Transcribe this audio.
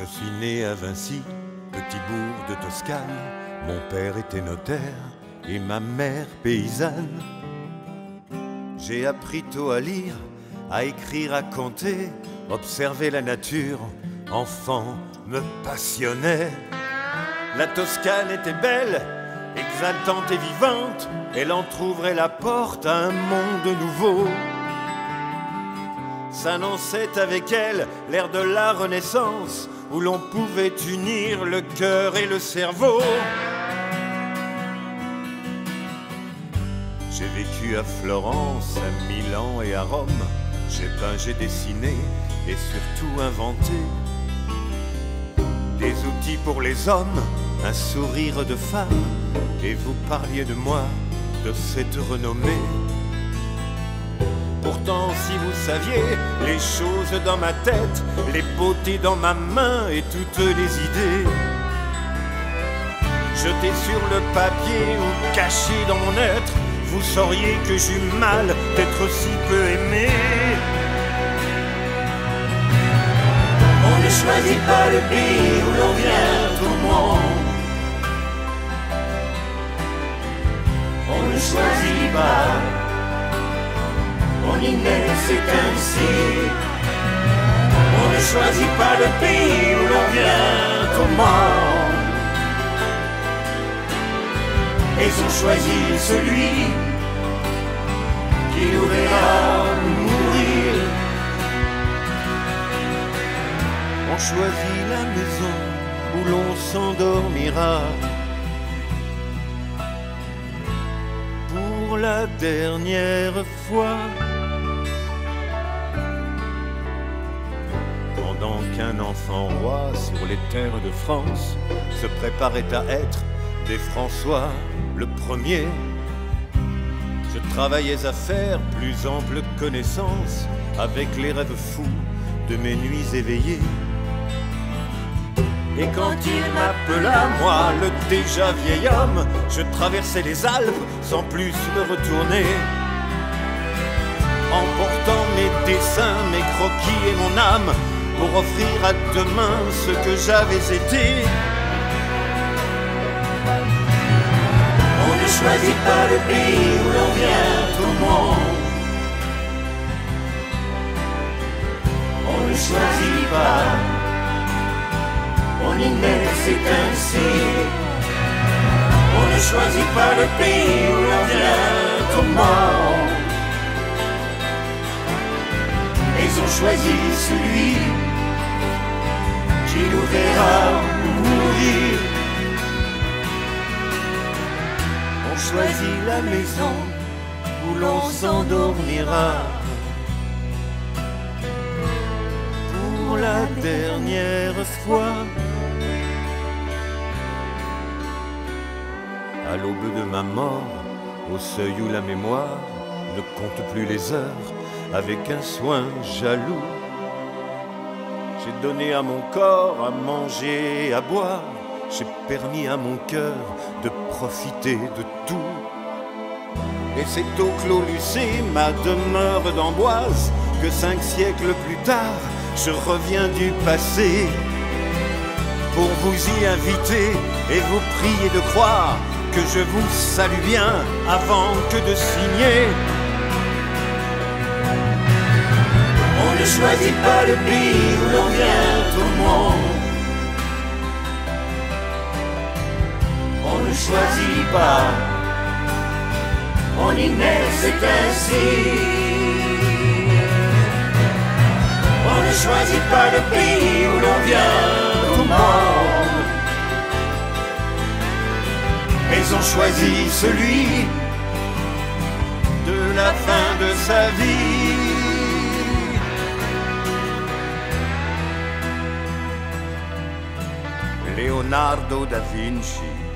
Je suis né à Vinci, petit bourg de Toscane. Mon père était notaire et ma mère paysanne. J'ai appris tôt à lire, à écrire, à compter, observer la nature. Enfant, me passionnait. La Toscane était belle, exaltante et vivante. Elle entr'ouvrait la porte à un monde nouveau s'annonçait avec elle l'ère de la Renaissance, où l'on pouvait unir le cœur et le cerveau. J'ai vécu à Florence, à Milan et à Rome. J'ai peint, j'ai dessiné et surtout inventé des outils pour les hommes, un sourire de femme. Et vous parliez de moi, de cette renommée. Pourtant, si vous saviez les choses dans ma tête, les beautés dans ma main et toutes les idées, jetées sur le papier ou cachées dans mon être, vous sauriez que j'ai mal d'être si peu aimé. On ne choisit pas le pays où l'on vient, On ne choisit pas le pays où l'on vient, comment Ils ont choisi celui qui nous verra mourir. On choisit la maison où l'on s'endormira. Pour la dernière fois. Pendant qu'un enfant roi sur les terres de France se préparait à être des François le premier, je travaillais à faire plus ample connaissance avec les rêves fous de mes nuits éveillées. Et quand il m'appela, moi, le déjà vieil homme, je traversais les Alpes sans plus me retourner. Emportant mes dessins, mes croquis et mon âme pour offrir à demain ce que j'avais été. On ne choisit pas le pays où l'on vient, tout le monde. On ne choisit pas, on y naît, c'est ainsi. On ne choisit pas le pays où l'on vient, tout le monde. Ils ont choisi celui nous mourir. On choisit la maison où l'on s'endormira. Pour la dernière fois. À l'aube de ma mort, au seuil où la mémoire ne compte plus les heures, avec un soin jaloux. J'ai donné à mon corps à manger à boire. J'ai permis à mon cœur de profiter de tout. Et c'est au Clos Lucé, ma demeure d'Amboise, que cinq siècles plus tard, je reviens du passé pour vous y inviter et vous prier de croire que je vous salue bien avant que de signer. Ne choisit pas le pays où l'on vient, le monde. On ne choisit pas, on y naît, c'est ainsi. On ne choisit pas le pays où l'on vient, le monde. Ils ont choisi celui de la fin de sa vie. Leonardo da Vinci